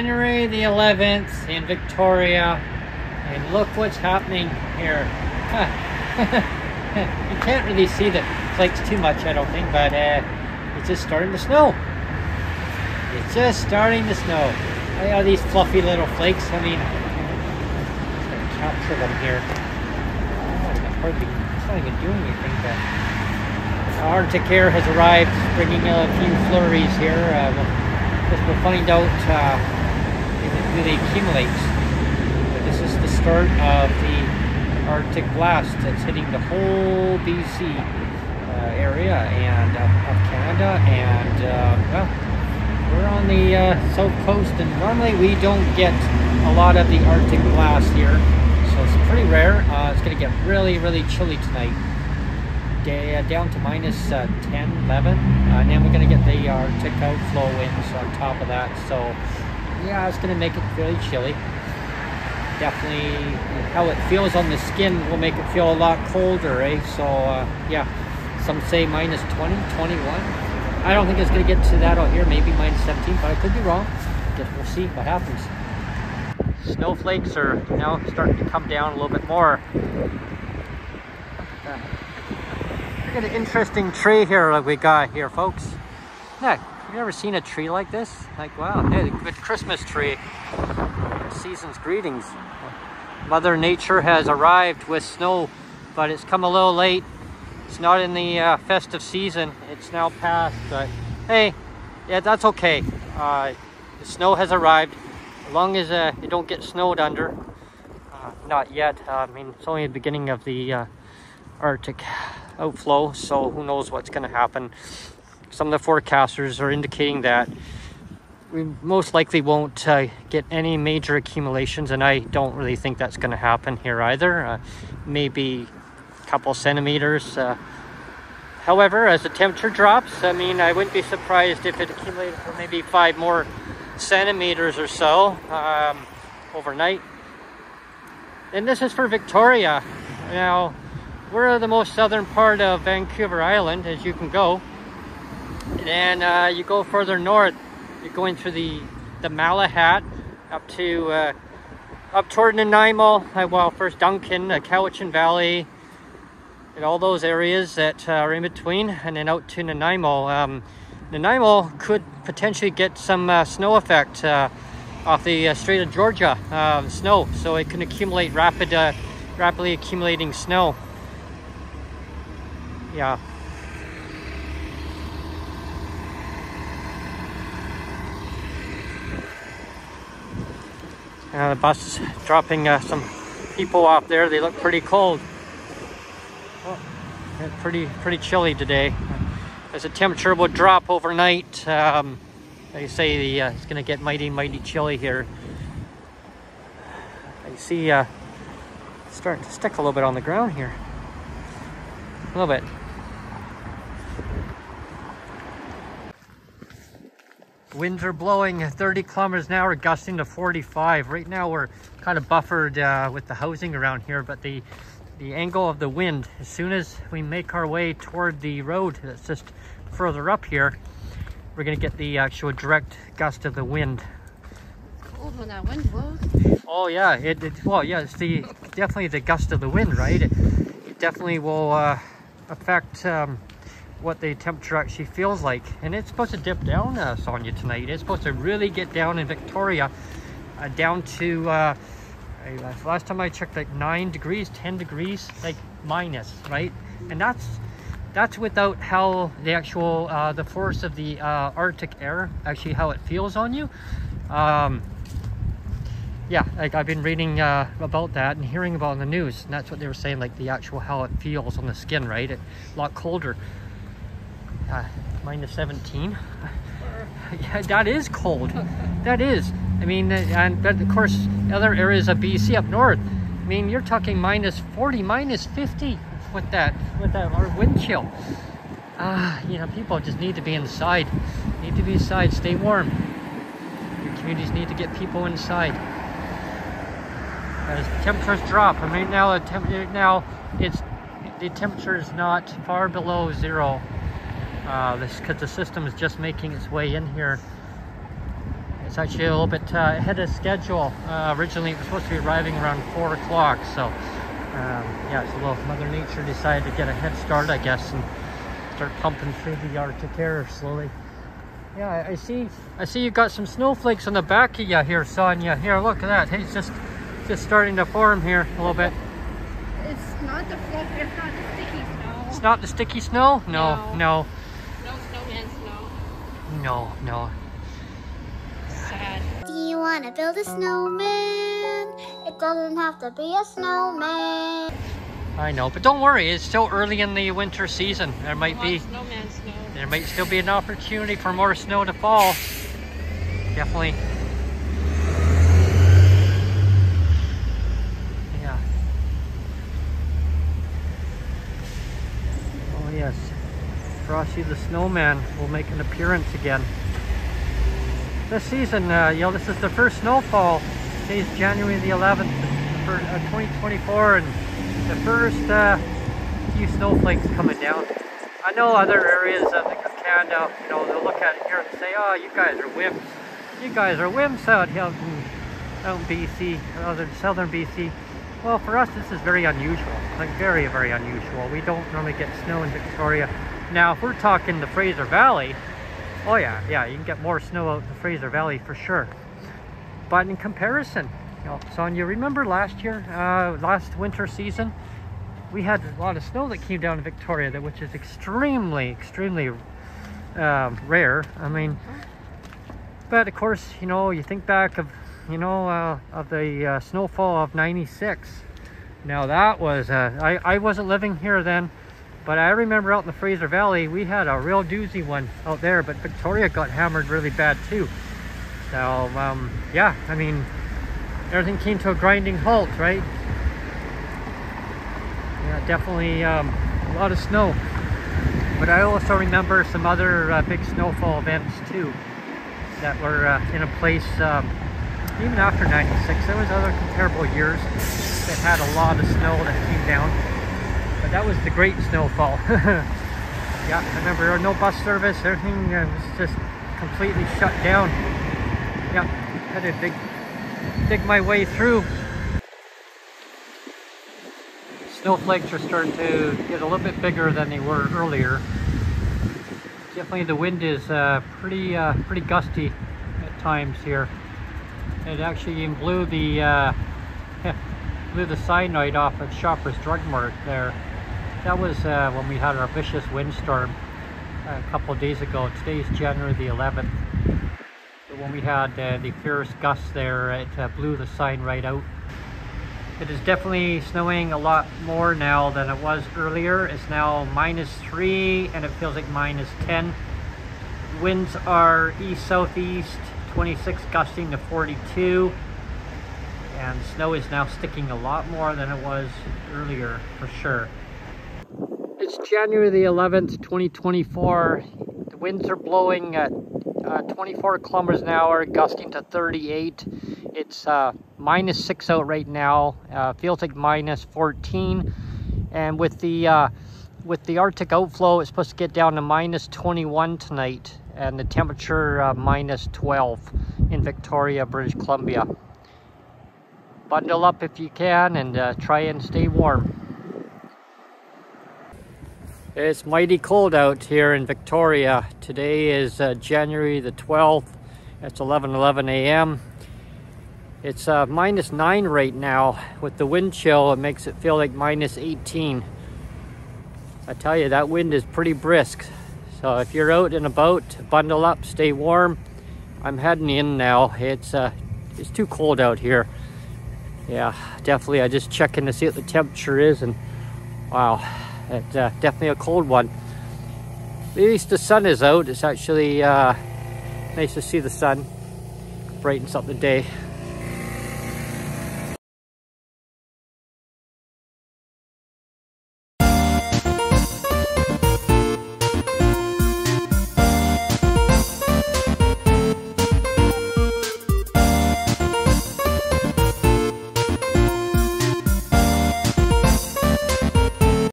January the 11th in Victoria, and look what's happening here. you can't really see the flakes too much, I don't think, but uh, it's just starting to snow. It's just starting to snow. I have these fluffy little flakes. I mean, gonna capture them here. Oh, it's hardly, it's not even doing anything, but Arctic air has arrived, bringing a few flurries here. Uh, we'll, we'll find out uh, really accumulates. But this is the start of the Arctic blast that's hitting the whole BC uh, area and uh, of Canada, and uh, well, we're on the uh, south coast, and normally we don't get a lot of the Arctic blast here, so it's pretty rare. Uh, it's going to get really, really chilly tonight. Day, uh, down to minus, uh, 10, 11, and then we're going to get the Arctic outflow winds on top of that. So, yeah, it's going to make it really chilly. Definitely, how it feels on the skin will make it feel a lot colder, eh? So, uh, yeah, some say minus 20, 21. I don't think it's going to get to that out here, maybe minus 17, but I could be wrong. Guess we'll see what happens. Snowflakes are now starting to come down a little bit more. Look at an interesting tree here that we got here, folks. Yeah, have you ever seen a tree like this? Like, wow, hey, a good Christmas tree. Season's greetings. Mother Nature has arrived with snow, but it's come a little late. It's not in the uh, festive season. It's now past, but hey, yeah, that's okay. Uh, the snow has arrived. As long as uh, you don't get snowed under. Uh, not yet. I mean, it's only the beginning of the uh, Arctic outflow, so who knows what's going to happen. Some of the forecasters are indicating that we most likely won't uh, get any major accumulations, and I don't really think that's going to happen here either. Uh, maybe a couple centimeters. Uh, however, as the temperature drops, I mean, I wouldn't be surprised if it accumulated for maybe five more centimeters or so um, overnight. And this is for Victoria. Now, we're the most southern part of Vancouver Island, as you can go. And uh, you go further north, you're going through the, the Malahat up to uh, up toward Nanaimo, uh, well, first Duncan, uh, Cowichan Valley, and all those areas that uh, are in between, and then out to Nanaimo. Um, Nanaimo could potentially get some uh, snow effect uh, off the uh, Strait of Georgia uh, snow, so it can accumulate rapid, rapidly accumulating snow. Yeah. Uh, the bus is dropping uh, some people off there. They look pretty cold. Oh, pretty pretty chilly today. As the temperature will drop overnight, um, they say the, uh, it's going to get mighty mighty chilly here. I see uh, starting to stick a little bit on the ground here. A little bit. Winds are blowing 30 kilometers an hour, gusting to 45. Right now we're kind of buffered uh, with the housing around here, but the the angle of the wind, as soon as we make our way toward the road that's just further up here, we're gonna get the actual direct gust of the wind. Cold when that wind blows. Oh yeah, it, it well yeah, it's the definitely the gust of the wind, right? It, it definitely will uh, affect um, what the temperature actually feels like. And it's supposed to dip down, uh, Sonjia, tonight. It's supposed to really get down in Victoria, uh, down to, uh, last time I checked, like 9 degrees, 10 degrees, like minus, right? And that's that's without how the actual, uh, the force of the uh, Arctic air, actually how it feels on you. Um, yeah, like I've been reading uh, about that and hearing about in the news, and that's what they were saying, like the actual how it feels on the skin, right? It, a lot colder uh, minus 17. yeah, that is cold. That is. I mean, uh, and but of course, other areas of BC up north. I mean, you're talking minus 40, minus 50 with that, with that or wind chill. Ah, uh, you know, people just need to be inside. Need to be inside. Stay warm. Your communities need to get people inside. As temperatures drop, I mean, now the temp now it's the temperature is not far below zero uh, this because the system is just making its way in here. It's actually a little bit uh, ahead of schedule. Uh, originally, it was supposed to be arriving around 4 o'clock, so um, yeah, it's a little Mother Nature decided to get a head start, I guess, and start pumping through the Arctic air slowly. Yeah, I see. I see you got some snowflakes on the back of you here, Sonjia. Here, look at that. Hey, it's just, just starting to form here a little bit. It's not the fluff, it's not the sticky snow. It's not the sticky snow. No, No. no, No snowman snow. No, no. Sad. Do you want to build a snowman? It doesn't have to be a snowman. I know, but don't worry. It's still early in the winter season. There might be, snowman snow. there might still be an opportunity for more snow to fall. Definitely. Yeah. Oh yes, Frosty the Snowman will make an appearance again. This season, uh, you know, this is the first snowfall. Today's January the 11th for uh, 2024, and the first uh, few snowflakes coming down. I know other areas of Canada, you know, they'll look at it here and say, "Oh, you guys are wimps. You guys are wimps out here in, out in BC, other southern BC." Well, for us, this is very unusual. Like very, very unusual. We don't normally get snow in Victoria. Now, if we're talking the Fraser Valley, oh yeah, yeah, you can get more snow out in the Fraser Valley for sure. But in comparison, you know, Sonjia, remember last year, uh, last winter season, we had a lot of snow that came down in Victoria, that which is extremely, extremely um, rare. I mean, but of course, you know, you think back of, you know, uh, of the uh, snowfall of '96. Now that was, uh, I, I wasn't living here then, but I remember out in the Fraser Valley, we had a real doozy one out there, but Victoria got hammered really bad too. So, um, yeah, I mean, everything came to a grinding halt, right? Yeah, definitely um, a lot of snow. But I also remember some other uh, big snowfall events too that were uh, in a place um, even after 96. There was other comparable years that had a lot of snow that came down. That was the great snowfall. yeah, I remember there was no bus service. Everything uh, was just completely shut down. Yeah, had to dig, dig my way through. Snowflakes are starting to get a little bit bigger than they were earlier. Definitely the wind is uh, pretty uh, pretty gusty at times here. It actually even blew the uh, blew the cyanide off at Shoppers Drug Mart there. That was uh, when we had our vicious windstorm a couple of days ago. Today's January the 11th. But when we had uh, the fierce gusts there, it uh, blew the sign right out. It is definitely snowing a lot more now than it was earlier. It's now minus three and it feels like minus 10. Winds are east southeast, 26 gusting to 42. And snow is now sticking a lot more than it was earlier for sure. January the 11th, 2024. The winds are blowing at uh, 24 kilometers an hour, gusting to 38. It's uh, minus six out right now. Uh, feels like minus 14. And with the uh, with the Arctic outflow, it's supposed to get down to minus 21 tonight, and the temperature uh, minus 12 in Victoria, British Columbia. Bundle up if you can, and try and stay warm. It's mighty cold out here in Victoria. Today is uh, January the 12th. It's 11:11 a.m. It's uh, minus 9 right now. With the wind chill, it makes it feel like minus 18. I tell you, that wind is pretty brisk. So if you're out and about, bundle up, stay warm. I'm heading in now. It's uh, it's too cold out here. Yeah, definitely. I just checking to see what the temperature is, and wow, it's uh, definitely a cold one. At least the sun is out. It's actually uh, nice to see the sun brightens up the day.